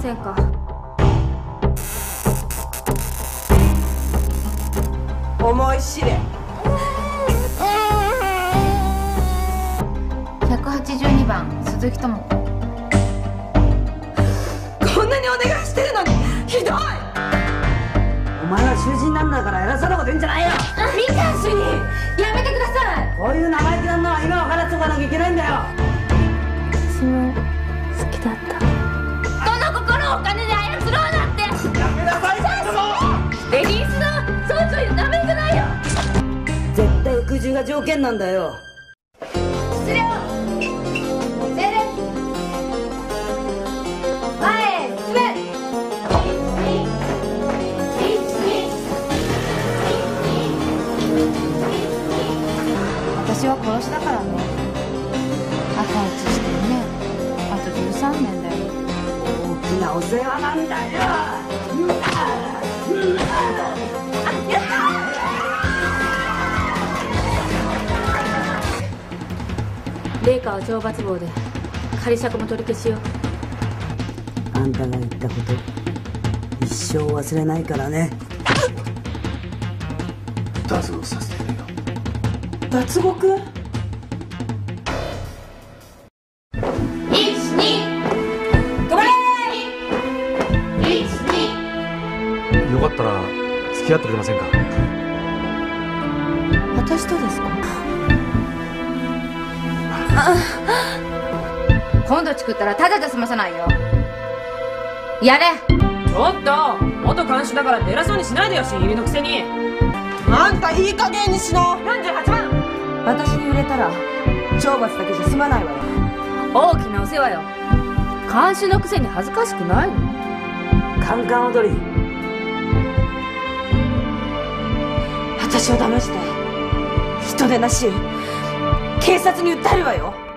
せんか？思い知れ。182番鈴木智子。こんなにお願いしてるのにひどい。お前は囚人なんだから偉そうなこと言うんじゃないよ。みかん主任。やめてください。こういう生意気なのは今分からお金で操ろうなんて。やめなさいレディースの総長にダメじゃないよ。絶対服従が条件なんだよ。失礼。を私は殺しだからね赤落ちして2年あと13年だよ大きなお世話なんだよ。麗華は懲罰房で仮釈も取り消しよあんたが言ったこと一生忘れないからね。脱獄させてくれよ。脱獄付き合ってくれませんか？私とですか？今度作ったらただで済まさないよ。やれ。ちょっと元看守だからって偉そうにしないでよ新入りのくせに。あんたいい加減にしろ。48番私に売れたら懲罰だけじゃ済まないわよ。大きなお世話よ。監視のくせに恥ずかしくないの。カンカン踊り私を騙して人でなし警察に訴えるわよ。